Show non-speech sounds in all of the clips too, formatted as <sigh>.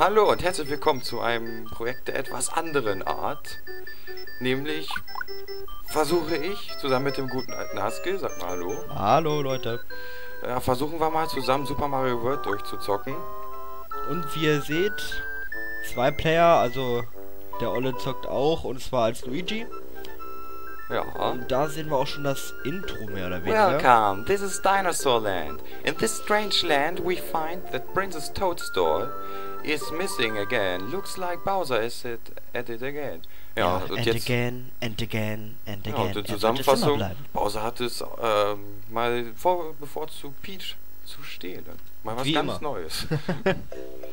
Hallo und herzlich willkommen zu einem Projekt der etwas anderen Art. Nämlich versuche ich zusammen mit dem guten alten Haskell, sag mal Hallo, Hallo Leute. ja, versuchen wir mal zusammen Super Mario World durchzuzocken. Und wie ihr seht, zwei Player, also der Olle zockt auch und zwar als Luigi. Ja. Und da sehen wir auch schon das Intro mehr oder weniger. Welcome, this is Dinosaur Land. In this strange land we find that Princess Toadstool is missing again. Looks like Bowser is it, at it again. Ja, und and jetzt... again, and again, and Ja, again. und in Zusammenfassung. Bowser hat es ähm, mal vor, bevorzugt, Peach zu stehlen. Mal was Wie ganz immer. Neues. <laughs>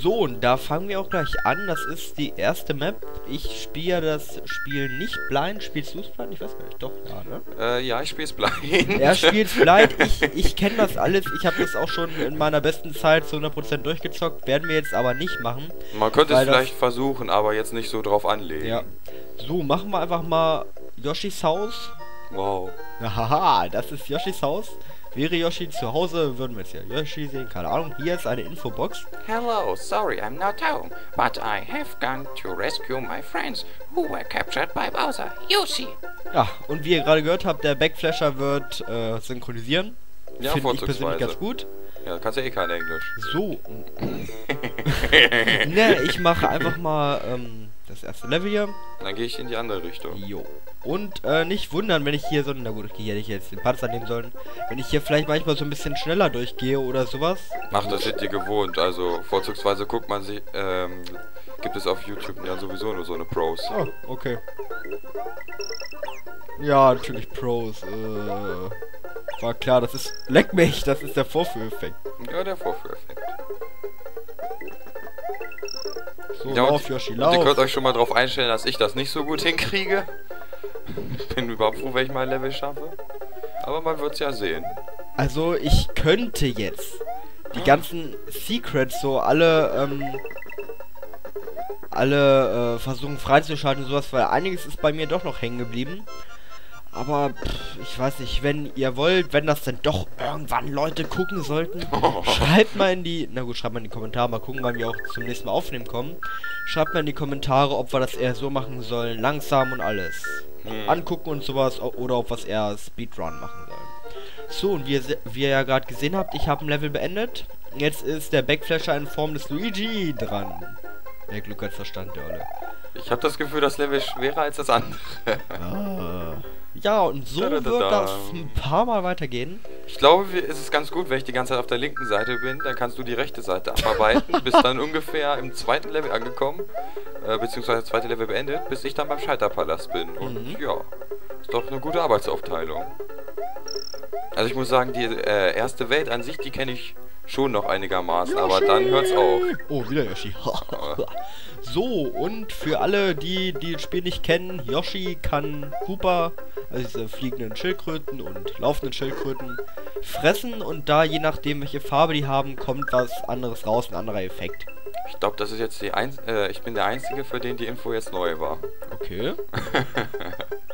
So, und da fangen wir auch gleich an. Das ist die erste Map. Ich spiele das Spiel nicht blind. Spielst du es blind? Ich weiß gar nicht. Doch, ja, ne? äh, ja, ich spiel's blind. Er spielt blind. Ich, ich kenne das alles. Ich habe das auch schon in meiner besten Zeit zu 100% durchgezockt. Werden wir jetzt aber nicht machen. Man könnte es vielleicht versuchen, aber jetzt nicht so drauf anlegen. Ja. So, machen wir einfach mal Yoshis Haus. Wow. Haha, das ist Yoshis Haus. Wäre Yoshi zu Hause, würden wir jetzt ja Yoshi sehen. Keine Ahnung. Hier ist eine Infobox. Hello, sorry I'm not home, but I have gone to rescue my friends who were captured by Bowser. Yoshi! Ja, und wie ihr gerade gehört habt, der Backflasher wird äh, synchronisieren. Ja, Finde ich persönlich ganz gut. Ja, du kannst ja eh kein Englisch. So. <laughs> <laughs> ne, ich mache einfach mal ähm, das erste Level hier. Dann gehe ich in die andere Richtung. Jo. Und äh, nicht wundern, wenn ich hier so, na gut, okay, hier hätte ich jetzt den Panzer nehmen sollen. Wenn ich hier vielleicht manchmal so ein bisschen schneller durchgehe oder sowas. Ach, das sind die gewohnt. Also vorzugsweise guckt man sich, ähm, gibt es auf YouTube ja sowieso nur so eine Pros. Oh, okay. Ja, natürlich Pros. Äh, war klar, das ist. Leck mich, das ist der Vorführeffekt. Ja, der Vorführeffekt. So, Ja, und, lauf, Yoshi, und ihr könnt lauf. euch schon mal drauf einstellen, dass ich das nicht so gut hinkriege. Ich <laughs> bin überhaupt froh, wenn ich mein Level schaffe. Aber man wird's ja sehen. Also, ich könnte jetzt die ganzen Secrets so alle, ähm, alle äh, versuchen freizuschalten und sowas, weil einiges ist bei mir doch noch hängen geblieben. Aber pff, ich weiß nicht, wenn ihr wollt, wenn das denn doch irgendwann Leute gucken sollten, <laughs> schreibt mal in die, na gut, schreibt mal in die Kommentare, mal gucken, wann wir auch zum nächsten Mal aufnehmen kommen. Schreibt mal in die Kommentare, ob wir das eher so machen sollen, langsam und alles. Hm. Angucken und sowas, oder ob wir es eher Speedrun machen sollen. So, und wie ihr, wie ihr ja gerade gesehen habt, ich habe ein Level beendet. Jetzt ist der Backflasher in Form des Luigi dran. Der Glück hat Verstand, der Olle. Ich habe das Gefühl, das Level ist schwerer als das andere. <laughs> Ja, und so Da, da, da, wird da. das ein paar Mal weitergehen. Ich glaube, es ist ganz gut, wenn ich die ganze Zeit auf der linken Seite bin, dann kannst du die rechte Seite abarbeiten, <laughs> bist dann ungefähr im zweiten Level angekommen, äh, beziehungsweise das zweite Level beendet, bis ich dann beim Scheiterpalast bin. Und Mhm. ja, ist doch eine gute Arbeitsaufteilung. Also ich muss sagen, die äh, erste Welt an sich, die kenne ich schon noch einigermaßen, aber dann hört's auf. Oh, wieder Yoshi. <laughs> so, und für alle, die, die das Spiel nicht kennen, Yoshi kann Koopa, also diese fliegenden Schildkröten und laufenden Schildkröten, fressen und da, je nachdem, welche Farbe die haben, kommt was anderes raus, ein anderer Effekt. Ich glaube, das ist jetzt die Einz äh, ich bin der Einzige, für den die Info jetzt neu war. Okay. <laughs>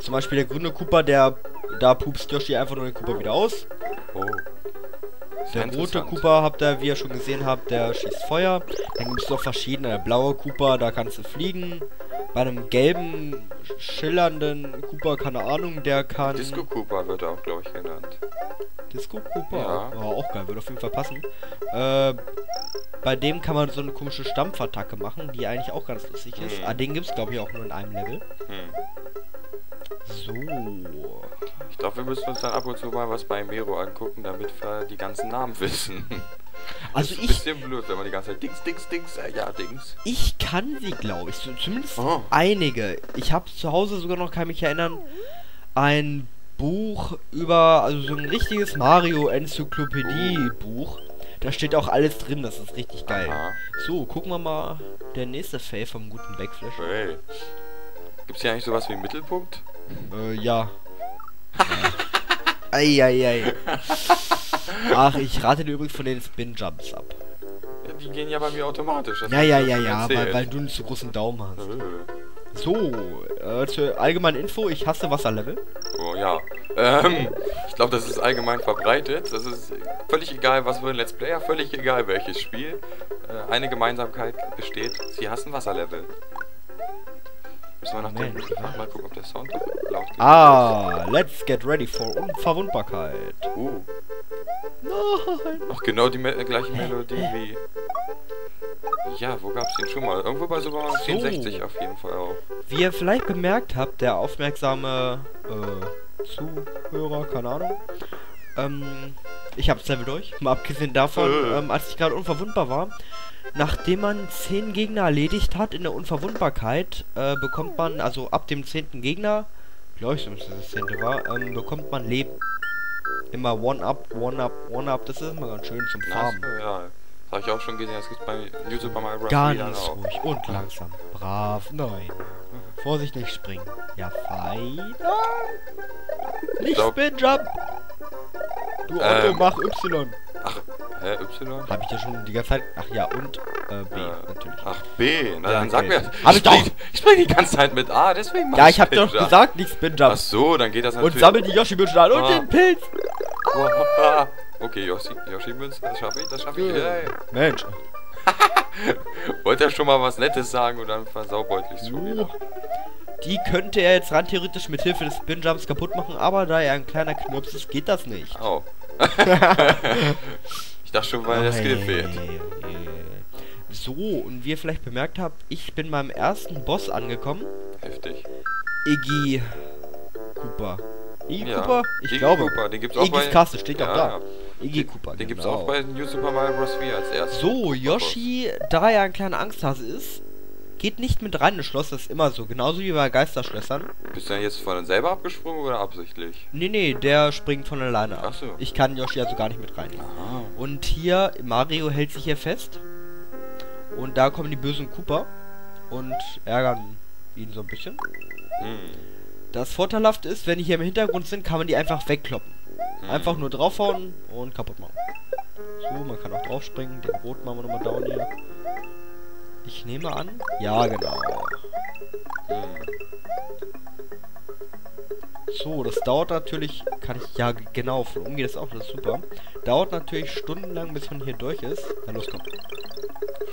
Zum Beispiel der grüne Koopa, der, da pupst Yoshi einfach nur den Koopa wieder aus. Oh. Der rote. Koopa habt ihr, wie ihr schon gesehen habt, der schießt Feuer. Dann gibt es noch verschiedene. Der blaue Koopa, da kannst du fliegen. Bei einem gelben, schillernden Koopa, keine Ahnung, der kann... Disco Cooper wird er auch, glaube ich, genannt. Disco Koopa? Ja. Oh, auch geil, würde auf jeden Fall passen. Äh, bei dem kann man so eine komische Stampfattacke machen, die eigentlich auch ganz lustig ist. Mhm. Ah, den gibt es, glaube ich, auch nur in einem Level. Hm. So. Ich glaube, wir müssen uns dann ab und zu mal was bei Mero angucken, damit wir die ganzen Namen wissen. <laughs> Also ist ein ich, bisschen blöd, wenn man die ganze Zeit Dings, Dings, Dings, äh, ja, Dings. ich kann sie, glaube ich. So, zumindest Oh. einige. Ich habe zu Hause sogar noch, kann mich erinnern, ein Buch über, also so ein richtiges Mario-Enzyklopädie-Buch. Da steht auch alles drin, das ist richtig geil. Aha. So, gucken wir mal. Der nächste Fail vom guten Backflash. Hey. Gibt's hier eigentlich sowas wie einen Mittelpunkt? Äh, ja. <laughs> Eieiei. <laughs> Ach, ich rate dir übrigens von den Spin-Jumps ab. Ja, die gehen ja bei mir automatisch. das Ja, ja, ja, ja, weil, weil du einen zu großen Daumen hast. So, äh, zur allgemeinen Info, ich hasse Wasserlevel. Oh ja. Ähm, ich glaube, das ist allgemein verbreitet. Das ist völlig egal, was für ein Let's Player, völlig egal welches Spiel. Äh, eine Gemeinsamkeit besteht, sie hassen Wasserlevel. Müssen wir nach dem, mal gucken, ob der Sound laut genug Ah, let's get ready for Unverwundbarkeit. ist. Uh, Nein. auch genau die Me äh, gleiche Melodie wie... Ja, wo gab's den schon mal? Irgendwo bei Super Mario 1060 auf jeden Fall auch. Wie ihr vielleicht bemerkt habt, der aufmerksame äh, Zuhörer, keine Ahnung, ähm, ich hab's Level durch. Mal abgesehen davon, Äh. ähm, als ich gerade unverwundbar war, nachdem man 10 Gegner erledigt hat in der Unverwundbarkeit, äh, bekommt man, also ab dem 10. Gegner, glaube ich, müsste das 10. war, ähm, bekommt man Leben. Immer One-Up, One-Up, One-Up, das ist immer ganz schön zum Farben. Achso, ja. Das habe ich auch schon gesehen, das gibt's bei New Super Mario Bros. Ganz ruhig und langsam. Brav. Nein. Vorsicht, nicht springen. Ja, fein. Nicht glaub- Spin Jump. Du Otto, Ähm. mach Y. Ach, hä, Y? Hab ich ja schon die ganze Zeit. Ach ja, und äh, B, Äh, natürlich. Ach, B. Na Ja, dann sag mir. Hab ich ich doch. spring, ich spring die ganze Zeit mit A, deswegen mach Ja, ich hab doch gesagt, nicht Spin Jump. Ach so, dann geht das und natürlich. sammel die ein und Ah. den Pilz. Wow. <laughs> Okay, Yoshi, Yoshi Münze, das schaffe ich, das schaffe ich. Yay. Mensch. <laughs> Wollte er schon mal was Nettes sagen und dann versaubeutlich so wieder. Die könnte er jetzt rein theoretisch mit Hilfe des Spin Jumps kaputt machen, aber da er ein kleiner Knirps ist, geht das nicht. Au. <laughs> ich dachte schon, weil der Skill fehlt. So, und wie ihr vielleicht bemerkt habt, ich bin beim ersten Boss angekommen. Heftig. Iggy Cooper. Iggy Ja, Cooper? Ich Iggy glaube. Cooper, den gibt's auch Iggys bei- Castle steht Ja, auch da. ja. Iggy Cooper, Den gibt's genau. auch bei New Super Mario Bros. 4 als erstes. So, Yoshi, da er ein kleiner Angsthase ist, geht nicht mit rein ins Schloss, das ist immer so. Genauso wie bei Geisterschlössern. Bist du denn jetzt von selber abgesprungen oder absichtlich? Nee, nee, der springt von alleine ab. Ach so. Ich kann Yoshi also gar nicht mit rein. Aha. Und hier, Mario hält sich hier fest. Und da kommen die bösen Cooper und ärgern ihn so ein bisschen. Hm. Das Vorteilhafte ist, wenn die hier im Hintergrund sind, kann man die einfach wegkloppen. Hm. Einfach nur draufhauen und kaputt machen. So, man kann auch draufspringen. Den rot machen wir nochmal down hier. Ich nehme an. Ja, genau. So, das dauert natürlich. Kann ich. Ja, genau. Von umgehen ist auch. Das ist super. Dauert natürlich stundenlang, bis man hier durch ist. Na los, komm.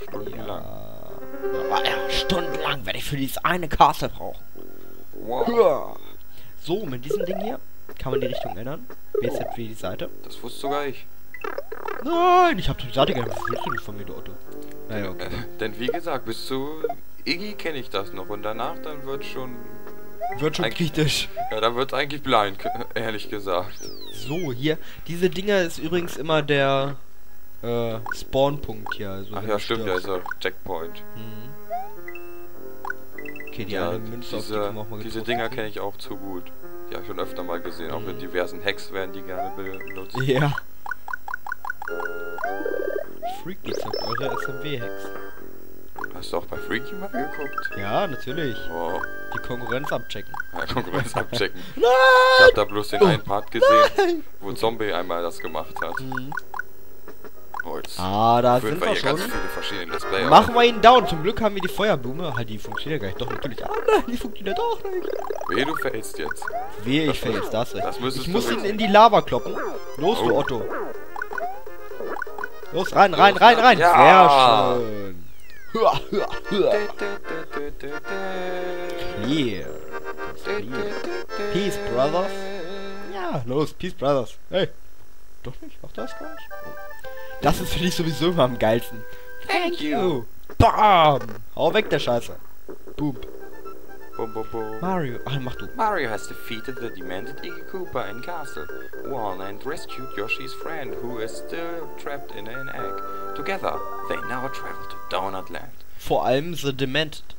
Stundenlang. Ja. ja, stundenlang werde ich für dieses eine Castle brauchen. So, mit diesem Ding hier kann man die Richtung ändern. WZW die Seite. Das wusste sogar ich. Nein, ich hab die Seite geändert. Was willst du nicht von mir, du Otto? Naja, okay. Äh, denn wie gesagt, bis zu Iggy kenne ich das noch und danach dann wird schon. Wird schon kritisch. Ja, dann wird eigentlich blind, <laughs> ehrlich gesagt. So, hier. Diese Dinger ist übrigens immer der äh, Spawnpunkt hier. Also Ach ja, stimmt, der ist ja Checkpoint. Mhm. Okay, die ja, eine Münze auf die diese, können wir auch mal diese Dinger kenne ich auch zu gut. Die habe ich schon öfter mal gesehen. Auch mit Mhm. diversen Hacks werden die gerne benutzt. Ja. Freaky zockt eure SMW-Hacks. Hast du auch bei Freaky mal geguckt? Ja, natürlich. Oh, Die Konkurrenz abchecken. ja, Konkurrenz <laughs> abchecken. Ich Nein! habe da bloß den Oh. einen Part gesehen, wo Zombie einmal das gemacht hat. Mhm. Oh, Ah, da sind wir wir schon. ganz viele verschiedene Let's Play Machen wir ihn down. Zum Glück haben wir die Feuerblume. Halt, die funktioniert gar nicht. Doch, natürlich. Ah, nein, die funktioniert doch nicht. Wehe, du fällst jetzt. Wehe, ich fäll jetzt das recht. Das Ich du muss ihn in die Lava kloppen. Los, du Oh. Otto. Los, rein, rein, rein, rein. Ja. Sehr schön. Hua, hua, hua. Clear. Peace, Brothers. Ja, los, Peace Brothers. Hey. Doch nicht? Ach, das gar nicht. Oh. Das ist für dich sowieso immer am geilsten. Thank you. Bam. Hau weg, der Scheiße. Boom. Bum, bum, bum. Mario. Ach, mach du. Mario has defeated the demanded Iggy Koopa in Castle One and rescued Yoshi's friend who is still trapped in an egg. Together, they now travel to Donut Land. Vor allem The Demented.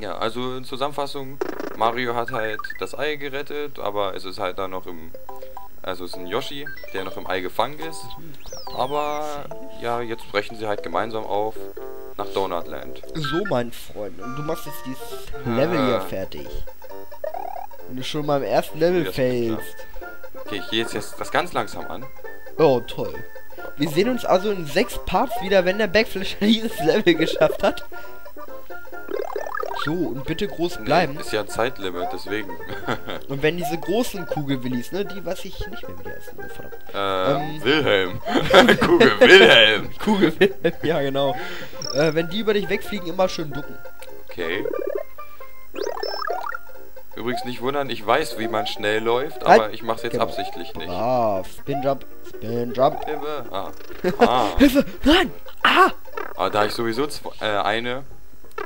Ja, also in Zusammenfassung, Mario hat halt das Ei gerettet, aber es ist halt da noch im... Also es ist ein Yoshi, der noch im Ei gefangen ist. Aber ja, jetzt brechen sie halt gemeinsam auf nach Donut Land. So, mein Freund. Und du machst jetzt dieses Level hier Ah. fertig. Wenn du schon mal im ersten Level klar. failst. Okay, ich gehe jetzt, jetzt das ganz langsam an. Oh, toll. Wir sehen uns also in sechs Parts wieder, wenn der Backflash <laughs> dieses Level geschafft hat. So, und bitte groß bleiben. Nee, ist ja ein Zeitlimit, deswegen. <laughs> Und wenn diese großen Kugelwillis, ne, die weiß ich nicht mehr, wie die heißen, oh, verdammt. ähm, Ähm. Wilhelm. <laughs> Kugel Wilhelm. Kugelwilli, ja genau. Äh, wenn die über dich wegfliegen, immer schön ducken. Okay. Übrigens nicht wundern, ich weiß, wie man schnell läuft, Halt. aber ich mach's jetzt Genau. absichtlich nicht. Brav. Spin Jump, Spin Jump. Hilfe. Ah. <laughs> ah. Hilfe! Nein! Ah! Aber da ich sowieso zw- äh, eine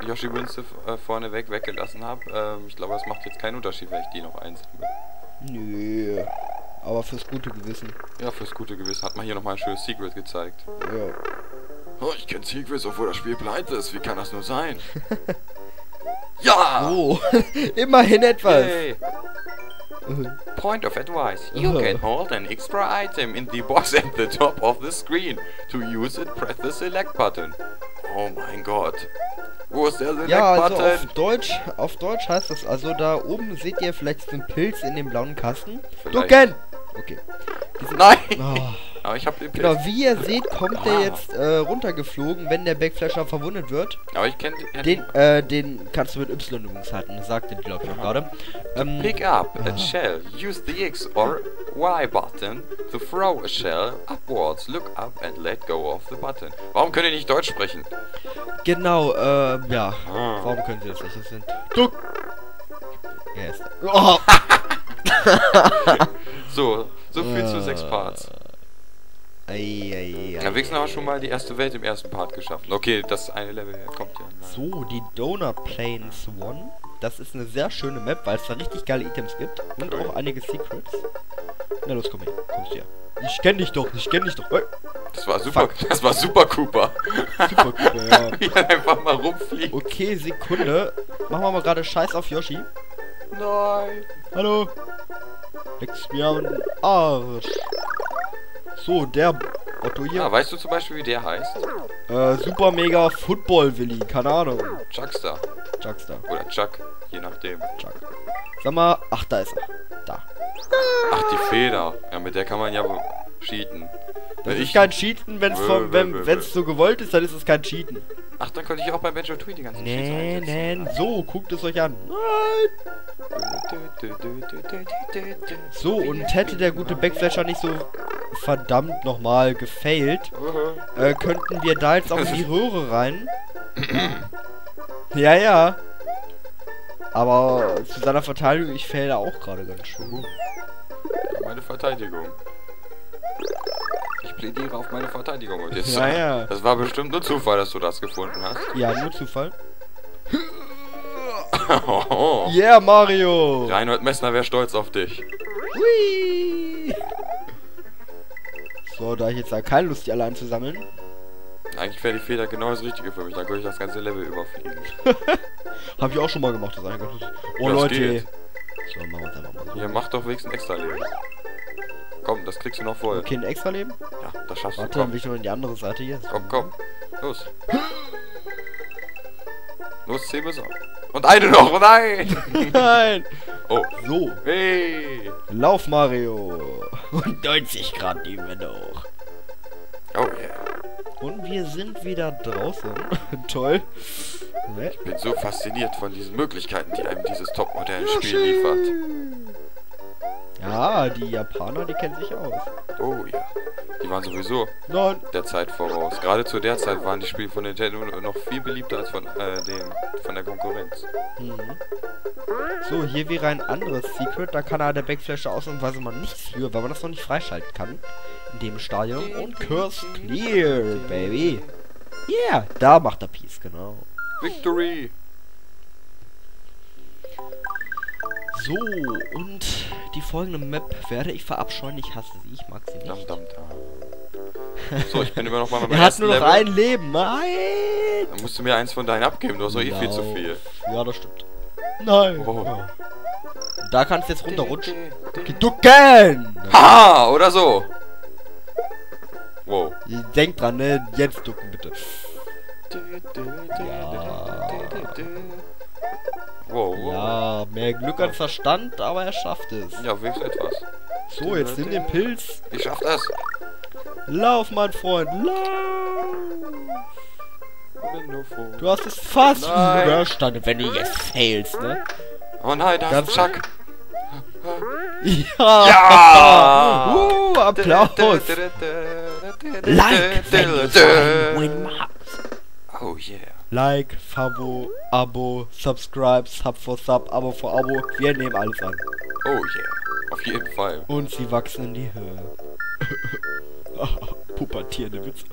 Yoshi-Münze äh, vorneweg weggelassen habe, ähm, ich glaube, das macht jetzt keinen Unterschied, wenn ich die noch einsammle. Nö. Aber fürs gute Gewissen. Ja, fürs gute Gewissen hat man hier nochmal ein schönes Secret gezeigt. Ja. Oh, ich kenne Secrets, obwohl das Spiel pleite ist. Wie kann das nur sein? <laughs> ja! So. <laughs> Immerhin etwas. Yay. Point of advice. You Uh-huh. can hold an extra item in the box at the top of the screen. To use it, press the select button. Oh mein Gott. Wo ist der select Ja, also button? auf Deutsch, auf Deutsch heißt das also, da oben seht ihr vielleicht den Pilz in dem blauen Kasten. Vielleicht. Ducken! Okay. Nein! Oh. Aber ich hab den Pilz. Genau, wie ihr seht, kommt der Ah. jetzt äh, runtergeflogen, wenn der Backflasher verwundet wird. Aber ich kenne Den, äh, den kannst du mit Y übrigens halten, das sagte die, glaube ich, auch gerade. Ähm, Pick up a shell. Use the X or Y button to throw a shell upwards. Look up and let go of the button. Warum könnt ihr nicht Deutsch sprechen? genau, äh, ja. Ah. Warum können sie das nicht? Das sind Duck! Ist. Oh! <laughs> So, so viel zu Äh. sechs Parts. Ei, ei, ei, Ja, Wixen haben schon mal die erste Welt im ersten Part geschafft. Okay, das eine Level kommt ja. So, die Donut Plains One. Das ist eine sehr schöne Map, weil es da richtig geile Items gibt. Und Cool. auch einige Secrets. Na los, komm her. Kommst du her. Ich kenn dich doch, ich kenn dich doch. Das war super, das war super Cooper. super cool, ja. <laughs> Wie er einfach mal rumfliegt. Okay, Sekunde. Machen wir mal gerade Scheiß auf Yoshi. Nein. Hallo. Lex mir am Arsch. So, der Otto Ja, hier. weißt du zum Beispiel, wie der heißt? Äh, Super Mega Football Willi. Keine Ahnung. Chuckstar. Chuckster. Oder Chuck, je nachdem. Chuck. Sag mal, ach, da ist er. Da. Ach, die Feder. Ja, mit der kann man ja wohl cheaten. Das Wenn ist ich, kein Cheaten, wenn's Wö, vom, wenn wenn's so gewollt ist, dann ist es kein Cheaten. ach, dann könnte ich auch bei Banjo Tooie die ganzen Nee, Cheats nee, einsetzen. so, guckt es euch an. Nein. So, und hätte der gute Backflasher nicht so verdammt nochmal gefailt, äh, könnten wir da jetzt auch in die <laughs> Röhre rein. ja, ja. Aber zu seiner Verteidigung, ich fail da auch gerade ganz schön. Meine Verteidigung. Ich plädiere auf meine Verteidigung. Und jetzt, Ja, ja. Das war bestimmt nur Zufall, dass du das gefunden hast. Ja, nur Zufall. Oh. <laughs> Yeah, Mario! Reinhold Messner wäre stolz auf dich. Hui! So, da ich jetzt da keine Lust, die alle einzusammeln. Eigentlich wäre die Feder genau das Richtige für mich. Dann könnte ich das ganze Level überfliegen. <laughs> Hab ich auch schon mal gemacht, das eigentlich. Oh, Das Leute. geht. So, machen wir einfach mal so. Hier, mach doch wenigstens extra Leben. Komm, das kriegst du noch voll. Okay, ein extra Leben? Ja, das schaffst du. Warte, dann Komm, will ich noch in die andere Seite hier. komm, komm. Los. Los, zähl bis auf. Und eine noch, oh nein! <laughs> Nein! Oh, So, hey! lauf Mario! Und 90 Grad die Wände hoch. Oh yeah. Und wir sind wieder draußen. <laughs> Toll. Ich bin so fasziniert von diesen Möglichkeiten, die einem dieses Topmodell-Spiel liefert. Ja, die Japaner, die kennen sich aus. Oh ja. Die waren sowieso Nein. der Zeit voraus. Gerade zu der Zeit waren die Spiele von Nintendo noch viel beliebter als von, äh, den, von der Konkurrenz. Mhm. So, hier wäre ein anderes Secret. Da kann er der Backflasher ausnahmsweise mal nichts für, weil man das noch nicht freischalten kann. In dem Stadion. Und Curse Clear, Baby. Yeah, da macht er Peace, genau. Victory! So, und die folgende Map werde ich verabscheuen. Ich hasse sie, ich mag sie nicht. dam, dam. So, ich bin immer noch mal beim <laughs> Er hat nur noch Level. ein Leben. Nein! Dann musst du mir eins von deinen abgeben, du hast doch eh viel zu viel. Ja, das stimmt. Nein. Oh. Ja. Da kannst du jetzt runterrutschen. Ducken! Haha, oder so. Wow. Denk dran, ne? Jetzt ducken bitte. Wow, wow. Ja, mehr Glück als Verstand, aber er schafft es. Ja, wenigstens etwas. So, jetzt nimm den Pilz. Ich schaff das. Lauf, mein Freund, lauf! Du hast es fast überstanden, wenn du jetzt failst, ne? Oh nein, da Ganz- ist Chuck. Ja! Ja! Uh, Applaus! Like, wenn du Like, Favo, Abo, Subscribe, Sub for Sub, Abo for Abo. Wir nehmen alles an. Oh yeah. Auf jeden Fall. Und sie wachsen in die Höhe. <laughs> Pubertierende Witze.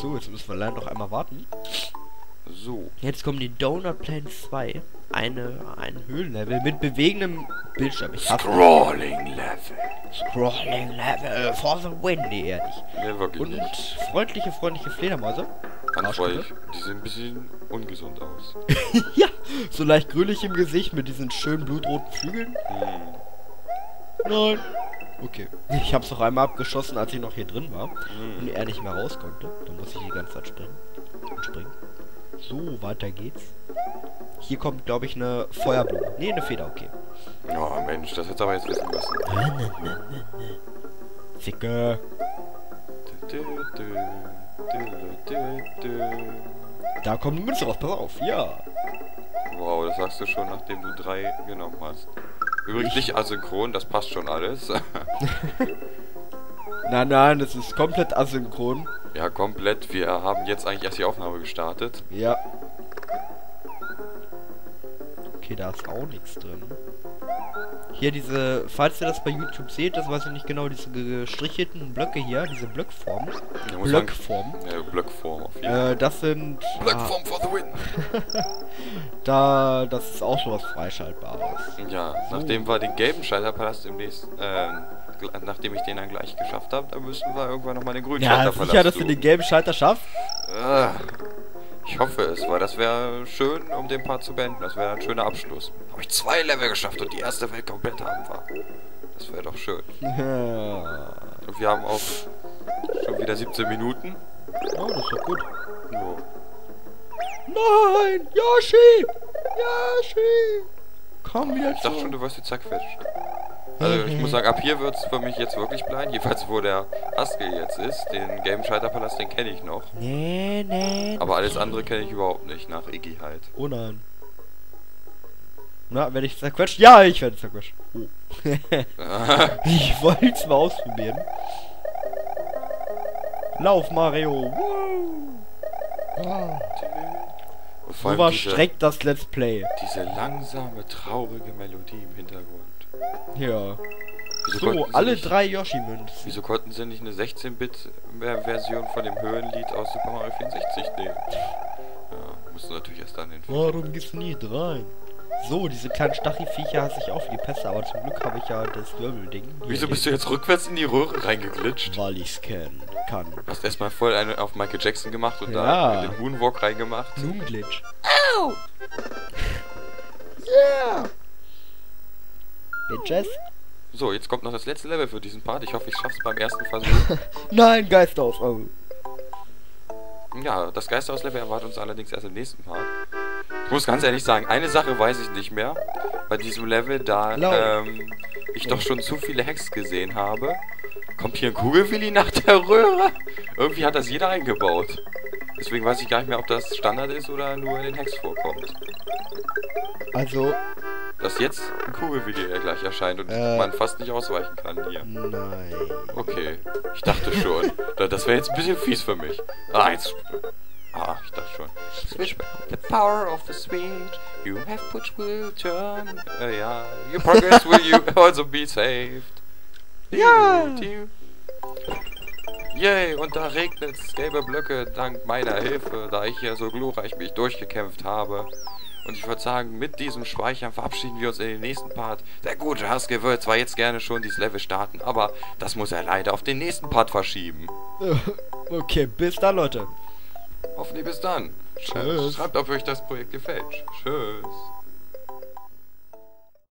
So, jetzt müssen wir leider noch einmal warten. So. Jetzt kommen die Donut Plains 2. Eine, ein Höhlenlevel mit bewegendem Bildschirm. Ich hasse Crawling Level. Scrolling Level for the win, nee, ehrlich. Nee, wirklich Und nicht. freundliche, freundliche Fledermäuse. Anfreudig. Die sehen ein bisschen ungesund aus. <laughs> ja, so leicht grünlich im Gesicht mit diesen schönen blutroten Flügeln. Hm. Nein. Okay. Ich hab's noch einmal abgeschossen, als ich noch hier drin war. Hm. Und er nicht mehr raus konnte. Dann muss ich die ganze Zeit springen. Und springen. So, weiter geht's. Hier kommt, glaube ich, eine Feuerblume. Nee, eine Feder, okay. Oh Mensch, das hätte aber jetzt wissen müssen. Ficke. Da kommt eine Münze raus, pass auf, ja. Wow, das sagst du schon, nachdem du drei genommen hast. Übrigens nicht asynchron, das passt schon alles. <laughs> Nein, nein, das ist komplett asynchron. ja, komplett. Wir haben jetzt eigentlich erst die Aufnahme gestartet. Ja. Okay, da ist auch nichts drin. Hier diese, falls ihr das bei YouTube seht, das weiß ich nicht genau, diese gestrichelten Blöcke hier, diese Blöckform. Man- Blöckform. Ja, Blöckform auf jeden Fall. Äh, das sind. Blöckform for the win. Ah, <laughs> da, das ist auch sowas Freischaltbares. Ja, nachdem wir den gelben Schalterpalast im nächsten, gl- nachdem ich den dann gleich geschafft habe, dann müssen wir irgendwann nochmal den grünen Ja, Schalterpalast sicher, dass du den gelben Schalter schaffst? Ah, Ich hoffe es, weil das wäre schön, um den Part zu beenden. Das wäre ein schöner Abschluss. Habe ich zwei Level geschafft und die erste Welt komplett haben wir. Das wäre doch schön. <laughs> Ja. Und wir haben auch schon wieder 17 Minuten. Oh, das ist doch gut. Jo. Nein! Yoshi! Yoshi! Komm wieder Ich dachte schon, zurück. du wirst jetzt zerquetscht. Also ich muss sagen, ab hier wird es für mich jetzt wirklich bleiben. Jedenfalls wo der Haskell jetzt ist. Den Game Scheiterpalast, den kenne ich noch. Nee, nee. Aber alles andere kenne ich überhaupt nicht, nach Iggy halt. Oh nein. Na, werde ich zerquetscht? Ja, ich werde zerquetscht. Oh. <laughs> ich wollte es mal ausprobieren. Lauf, Mario. Woo. Ah. Und vor So allem streckt das Let's Play. diese langsame, traurige Melodie im Hintergrund. Ja. Wieso So, alle nicht, drei Yoshi-Münzen. Wieso konnten sie nicht eine 16-Bit-Version von dem Höhenlied aus Super Mario 64 nehmen? Ja, mussten natürlich erst dann den Warum du nicht rein? So, diese kleinen Stachelviecher hasse ich auch für die Pässe, aber zum Glück habe ich ja das Wirbelding. Wieso bist du jetzt rückwärts in die Röhre reingeglitscht? Weil ich's kennen kann. Du hast erstmal voll eine auf Michael Jackson gemacht und Ja. da den Moonwalk reingemacht. Blumenglitch. Ow! Yeah! Bitches? So, jetzt kommt noch das letzte Level für diesen Part. Ich hoffe, ich schaff's beim ersten Versuch. <laughs> Nein, Geisterhaus. Oh. ja, das Geisterhaus-Level erwartet uns allerdings erst im nächsten Part. Ich muss ganz ehrlich sagen, eine Sache weiß ich nicht mehr. Bei diesem Level, da ähm, ich doch schon zu viele Hacks gesehen habe. Kommt hier ein Kugelwilli nach der Röhre? Irgendwie hat das jeder eingebaut. Deswegen weiß ich gar nicht mehr, ob das Standard ist oder nur in den Hacks vorkommt. Also, Dass jetzt ein Kugelwilli gleich erscheint und Äh. man fast nicht ausweichen kann hier. nein. Okay, ich dachte schon. Da- Das wäre jetzt ein bisschen fies für mich. Ah, jetzt. Ah, ich dachte schon. Switch. The power of the switch you have put will turn. Äh, ja. Your progress will you <laughs> also be saved. Ja. Yay, und da regnet's gelbe Blöcke dank meiner Hilfe, da ich hier so glorreich mich durchgekämpft habe. Und ich würde sagen, mit diesem Speichern verabschieden wir uns in den nächsten Part. Der gute Haskell würde zwar jetzt gerne schon dieses Level starten, aber das muss er leider auf den nächsten Part verschieben. <laughs> Okay, bis dann, Leute. Hoffentlich bis dann. Tschüss. Schreibt, ob euch das Projekt gefällt. Tschüss.